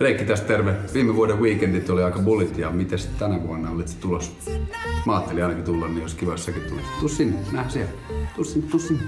Reikki tästä terve. Viime vuoden weekendit oli aika bullit ja miten tänä vuonna olit tulos? Mä ajattelin ainakin tulla, niin jos kiva, jos säkin tulisit. Tuu sinne, nähdään siellä. Tuu sinne, tuu sinne.